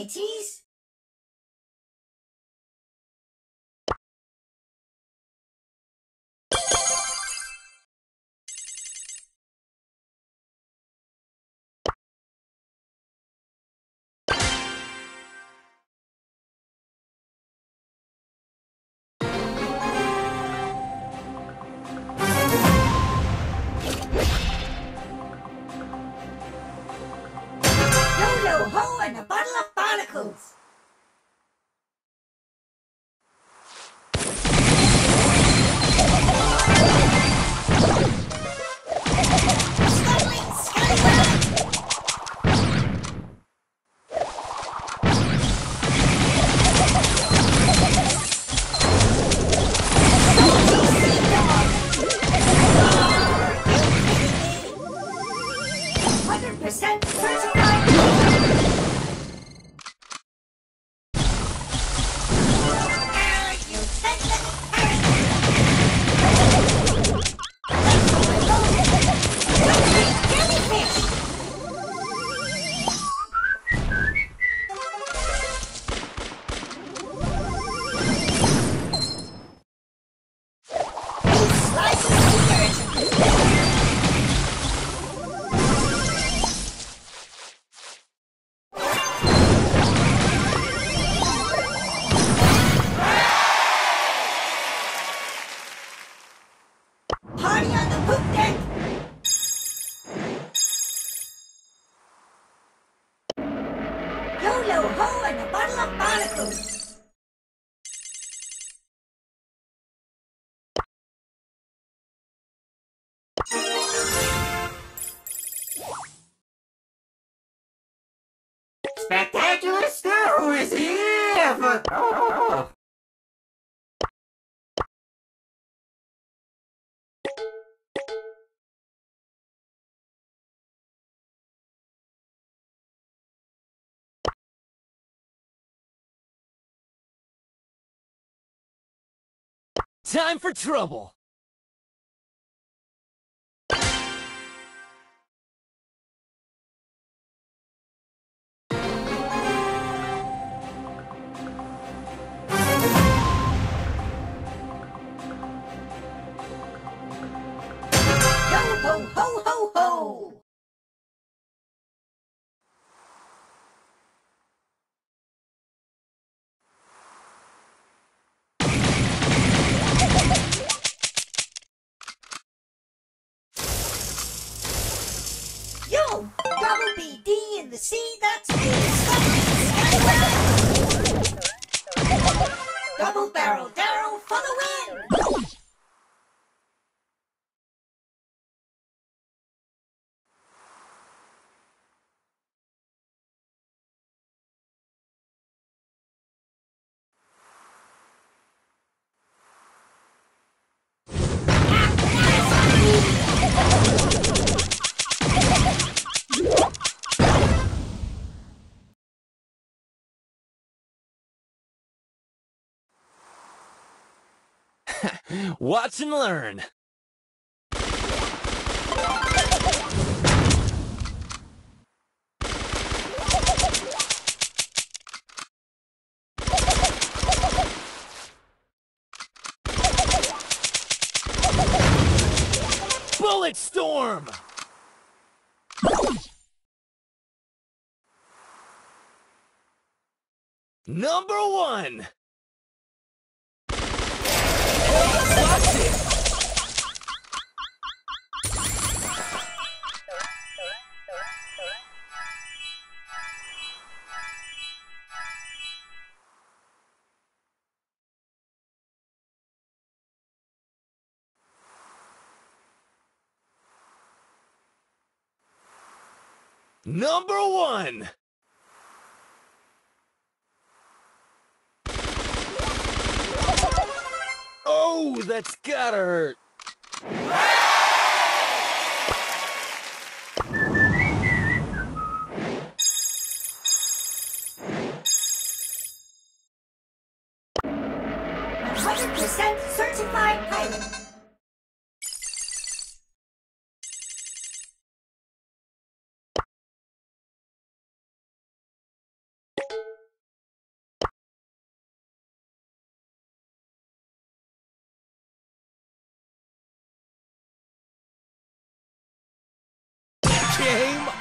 mateys. Yo Party on the poop deck! Yo-yo ho and a bottle of barnacles! Spectacular Stew is here! For... Oh. oh, oh, oh. Time for trouble! Ho ho! The sea, that's! Scuttling! Double barrel Darryl for the win! Watch and learn! Bullet Storm! Number one! Number one! Oh, that's gotta hurt.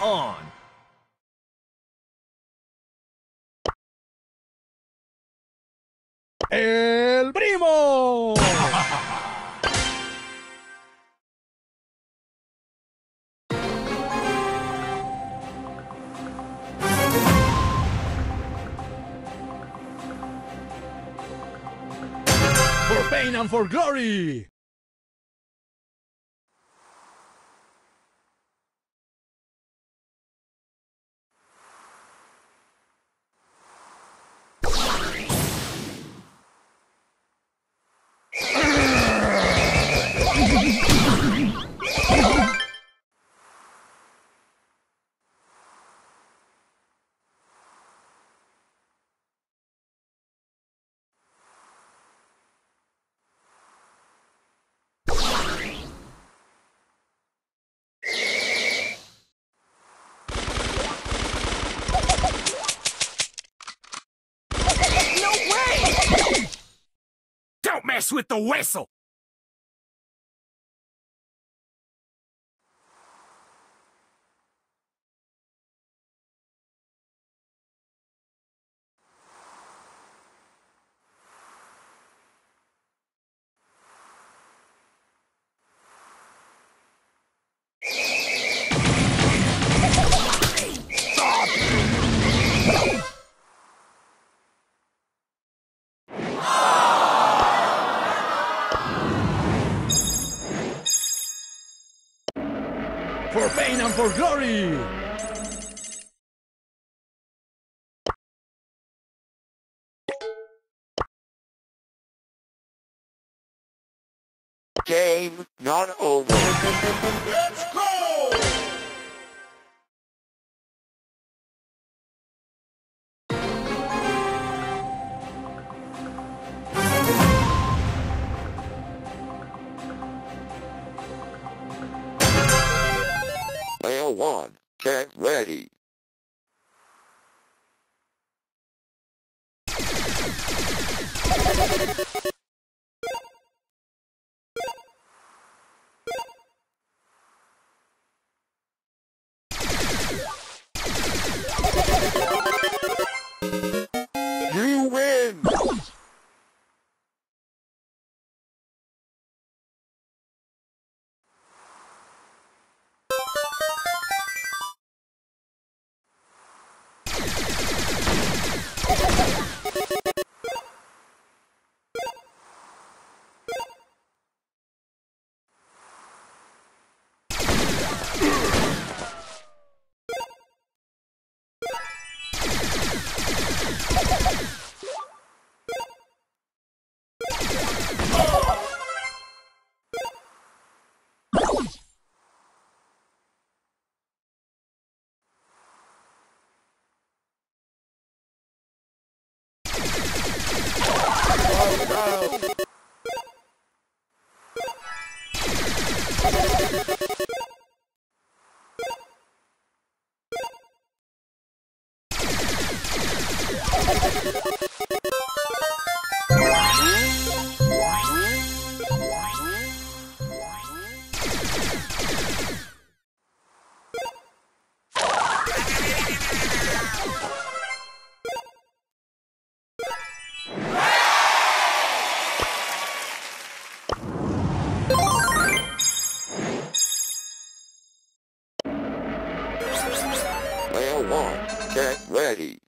On. ¡El primo! For pain and for glory! Mess with the whistle! For glory! Game not over. Let's go! Get ready. Get ready.